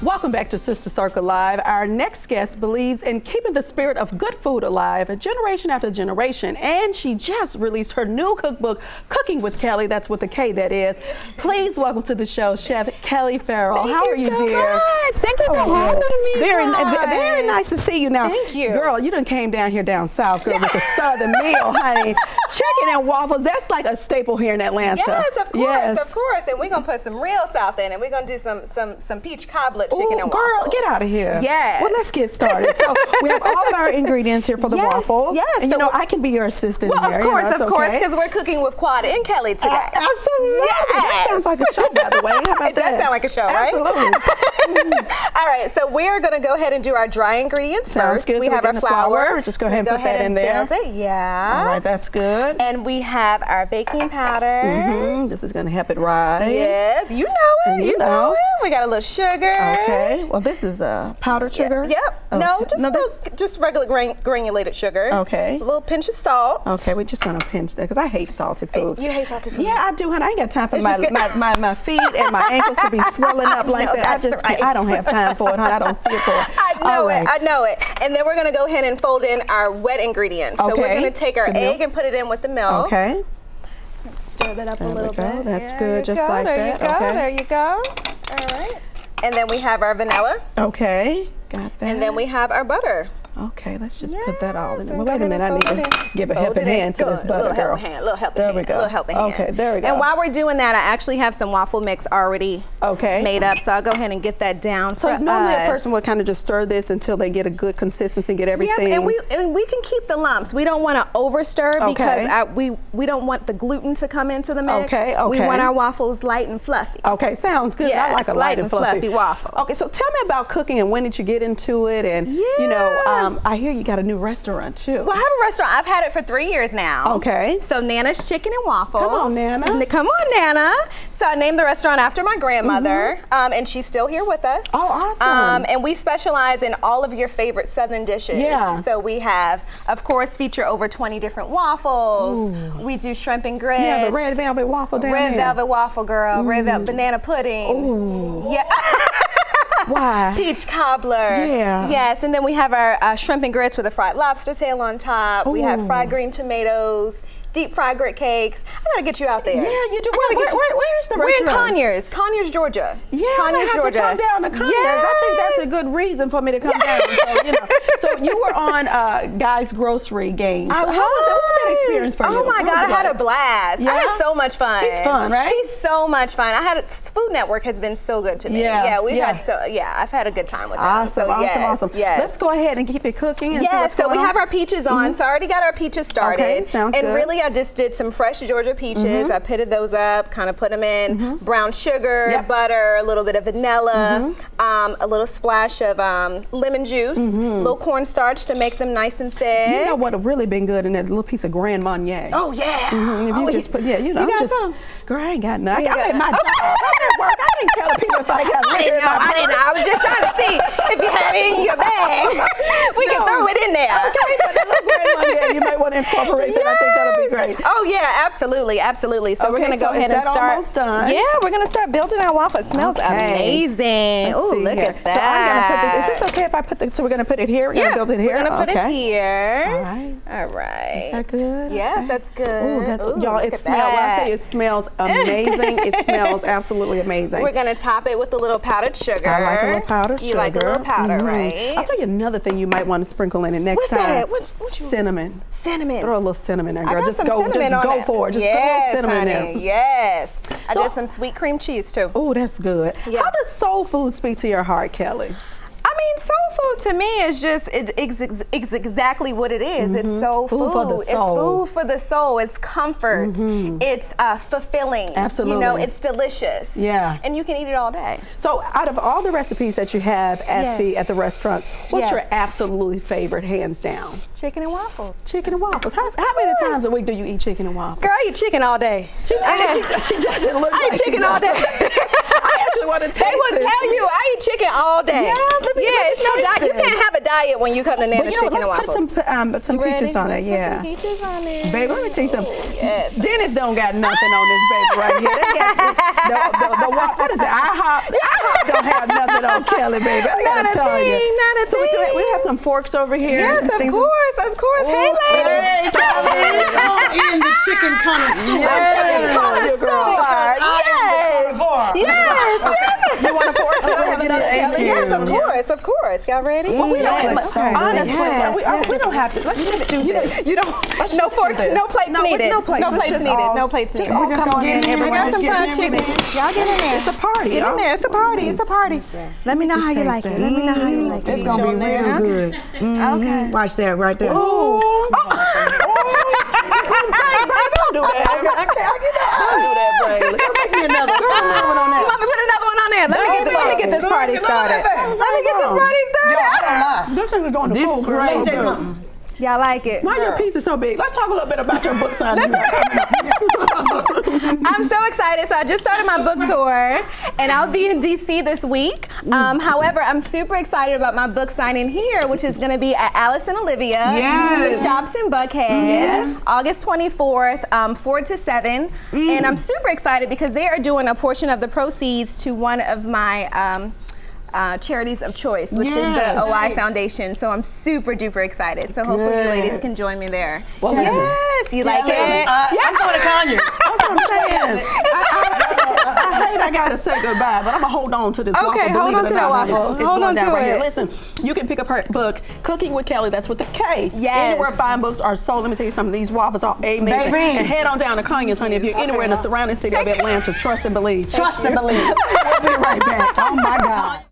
Welcome back to Sister Circle Live. Our next guest believes in keeping the spirit of good food alive generation after generation, and she just released her new cookbook, Kooking with Kelli. That's with the K, that is. Please welcome to the show, Chef Kelli Ferrell. Thank How you are you, so dear? much. Thank you for Oh, having me. Very, guys. very nice to see you now. Thank you. Girl, you done came down here down south, girl, with the southern meal, honey. Chicken and waffles, that's like a staple here in Atlanta. Yes, of course, Yes. of course. And we're gonna put some real South in it. We're gonna do some some some peach cobbler chicken Ooh, and girl, get out of here. Yes. Well, let's get started. So we have all of our ingredients here for the Yes, waffles. yes. And you know, I can be your assistant Well, here. of you course, know, of course, okay. because we're cooking with Quad and Kelli today. A- Absolutely. That sounds like a show, by the way. How about It does that? sound like a show, right? Absolutely. All right, so we're gonna go ahead and do our dry ingredients Sounds first. good. We So have our flour. flour. Just go ahead and put that in there. it. Yeah. all right, that's good. And we have our baking powder. Mm -hmm. This is going to help it rise. Yes, you know it. You, you know. know. it. We got a little sugar. Okay. Well, this is uh, powdered sugar. Yep. No, just no, little, just regular gran- granulated sugar. Okay. A little pinch of salt. Okay, we're just gonna pinch that because I hate salty food. You hate salty food? Yeah, I do, honey. I ain't got time for my, my, my, my feet and my ankles to be swelling up like know, that. I just can't, I don't have time for it, honey. I don't see it for it. I know All it. I know it. And then we're gonna go ahead and fold in our wet ingredients. Okay. So we're gonna take our To milk. egg and put it in with the milk. Okay. Stir that up There a we little go. bit. That's There good, you just go. like there that. you go. Okay. There you go. All right. And then we have our vanilla, Okay. Got that. and then we have our butter. Okay, let's just put that all in there. Well, wait a minute. I need to give a helping hand to this butter, little girl. helping hand, little helping There hand, we go. little helping Okay, hand. there we go. And while we're doing that, I actually have some waffle mix already Okay. made up, so I'll go ahead and get that down So normally us. a person would kind of just stir this until they get a good consistency, and get everything. Yeah, and we and we can keep the lumps. We don't want to over stir because I, we we don't want the gluten to come into the mix. Okay, okay. We want our waffles light and fluffy. Okay, sounds good. I like a light, light and fluffy. fluffy waffle. Okay, so tell me about cooking and when did you get into it? And you know, Yeah. Um, I hear you got a new restaurant too. Well, I have a restaurant. I've had it for three years now. Okay. So Nana's Chicken and Waffles. Come on, Nana. Come on, Nana. So I named the restaurant after my grandmother, um, and she's still here with us. Oh, awesome. Um, and we specialize in all of your favorite Southern dishes. Yeah. So we have, of course, feature over 20 different waffles. We do shrimp and grits. have a red velvet waffle down Red there. velvet waffle, girl. Red velvet banana pudding. Ooh. Yeah. Why? Peach cobbler. Yeah. Yes, and then we have our uh, shrimp and grits with a fried lobster tail on top. We have fried green tomatoes, deep fried grit cakes. I gotta get you out there. Yeah, you do. Where- where- you- where- where's the We're in? Conyers, Conyers, Georgia. Yeah, Conyers, have Georgia. to come down to Conyers. I think that's a good reason for me to come down. So you know, so you were on uh, Guy's Grocery Games. I How was, that? what was that experience for you? Oh my God, I had a blast. I had so much fun. He's fun, right? He's so much fun. I had a, Food Network has been so good to me. Yeah, yeah, we've yeah. had so yeah, I've had a good time with them. Awesome, so, awesome, yes, awesome. Yes. Let's go ahead and keep it cooking. Yeah, so we going have our peaches on. So I already got our peaches started. Okay, sounds and good. really, I just did some fresh Georgia peaches. I pitted those up, kind of put them in brown sugar, Yep. butter, a little bit of vanilla, um, a little splash of um, lemon juice, a little cornstarch to make them nice and thick. You know what would really been good in that little piece of Grand Marnier. Oh yeah. Mhm, If you Oh, just yeah. put, yeah, you know, You I'm got just, some? girl, I ain't got nothing. I'm got- at my job. I'm at work. I ain't telling people if I got I liquor didn't know. I didn't know. I was just trying to see if you had it in your bag. we can throw it in there. Okay, but a little Grand Marnier, you might want to incorporate that. I think that'll be great. Oh yeah, absolutely, absolutely. So we're gonna go so ahead and start. almost done? Yeah, we're gonna start building our waffle. It smells Okay. amazing. Oh, look here. at that. So I'm gonna put this. Is this okay if I put the? So we're gonna put it here. We're Yeah, gonna build it here. We're gonna put okay. it here. All right. All right. Is that good? Yes, Okay. that's good. Ooh, y'all, it smells. I tell you, it smells amazing. it smells absolutely amazing. We're gonna top it with a little powdered sugar. I like a little powdered you sugar. like a little powder, Mhm. right? I'll tell you another thing you might want to sprinkle in it next What's time. that? What- what you- cinnamon. Cinnamon. Throw a little cinnamon in, I girl. Just go, just go for it. Just yes, put a little cinnamon honey. in. Yes. I So- did some sweet cream cheese too. Oh, that's good. Yeah. How does soul food speak to your heart, Kelli? Soul food to me is just it, it's, it's exactly what it is. It's soul Mm-hmm. Food food. for the It's soul. Mm-hmm. food for the soul. It's comfort. It's uh, fulfilling. You know, it's delicious. Yeah. And you can eat it all day. So, out of all the recipes that you have at the at the restaurant, what's your absolutely favorite, hands down? Chicken and waffles. Chicken and waffles. How, how many times a week do you eat chicken and waffles? Girl, I eat chicken all day. She, I- she, she doesn't look I like eat she chicken all day. I actually want to taste They will this. tell you I eat chicken all day. Yeah, let me- yeah, let me it's no taste diet. You can't have a diet when you come to Nana's you know, Chicken and let's put Waffles. some um, some You ready? peaches on Let's it. put Yeah. some peaches on it. Baby, let me tell you something. yes. Denny's don't got nothing on this baby right here. They got the, the, the, the, wa- what is it? IHOP. IHOP don't have nothing on Kelli, baby. I Not gotta a tell you. thing, not a So we, do, thing. we have some forks over here. Yes, of course, of course. Hey, ladies. in the chicken connoisseur. Yes. Connoisseur. Yes. Yes. You want a fork? Can I have another Kelli? Yes, of course, of course. Y'all ready? Well, we don't, Yes. honestly, Yes, we, uh, we don't have to. Let's just do this. You don't. Let's no forks. No plates No, needed. no plates. No plates needed. all- no plates just needed. all just come on in, in. I got some fried chicken. Y'all get in there. It's a party. Get in there. It's a party. It's a party. Let me know how you like it. Let me know how you like it. It's gonna be real good. Mhm. Watch that right there. Ooh. Don't do that. I can't, I Don't do that, Braylon. Make me another one. Put another one on You that. want me to put another one on there? Let me get this. Let me get this Go party ahead, get on started. Let me get this party Yo, I started. don't lie. This thing is going to This food, girl. great. So Say good. something. Y'all like it? Why your pizza so big? Let's talk a little bit about your book signing. I'm so excited. So I just started my book tour, and I'll be in DC this week. Um, however, I'm super excited about my book signing here, which is going to be at Alice and Olivia, Yes. Shops in Buckhead, Yes. August 24th, um, 4 to 7. And I'm super excited because they are doing a portion of the proceeds to one of my. Um, uh, charities of choice, which is the OI Nice. Foundation. So I'm super duper excited. So hopefully you ladies can join me there. Well, listen. yes, you like Kelli, it? Uh, I'm going to Conyers. That's what I'm saying. I, I, I hate I gotta say goodbye, but I'm gonna hold on to this waffle. Okay, hold on it to that waffle. It's Hold going on down to right here. Listen, you can pick up her book, Kooking with Kelli. That's with the K. Yes. Anywhere fine books are sold. Let me tell you something. These waffles are amazing. Baby. And head on down to Conyers, honey. If you're anywhere in the surrounding city of Atlanta, trust and believe. Trust and believe. We'll be right back. Oh my God.